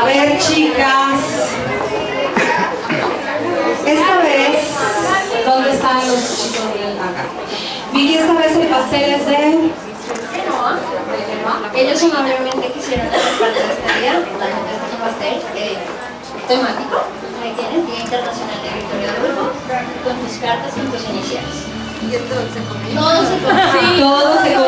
A ver, chicas. Esta vez, ¿dónde están los chicos de acá? Vicky, esta vez el pastel es de... Ellos amablemente quisieron hacer parte de este día, la gente de un pastel eh, temático, ahí tienes, Día Internacional de Victoria Adolfo, con tus cartas y tus iniciales. ¿Y esto se? Todo se. Todo se come,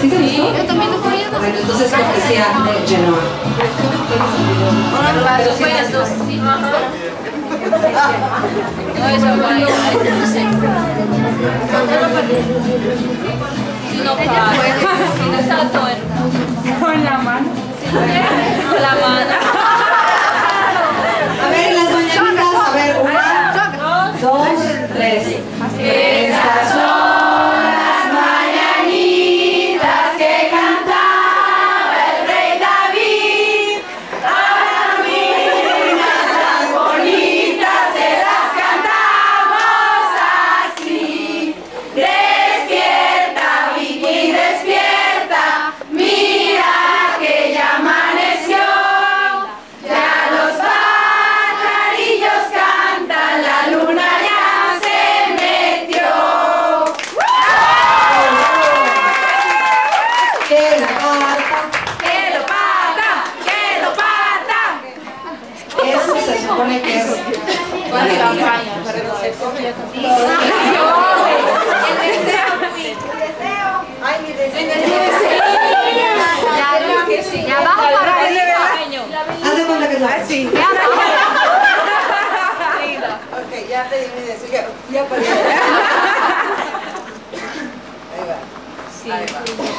¿Sí te gustó? Yo también lo comí. Bueno, entonces cortesía de Genoa. Pero sí las dos. No, eso va a No para. No está todo Con la mano. Con la mano. A ver, las mañanitas, a ver, una, dos, tres. Que lo parta, que lo parta. Eso se supone que es la campaña. Ay, mi deseo. Ya bajo para arriba. Haz de cuenta que es la Sí. Ok, ya pedí mi deseo. Ya, ya. Ahí va. Ahí va.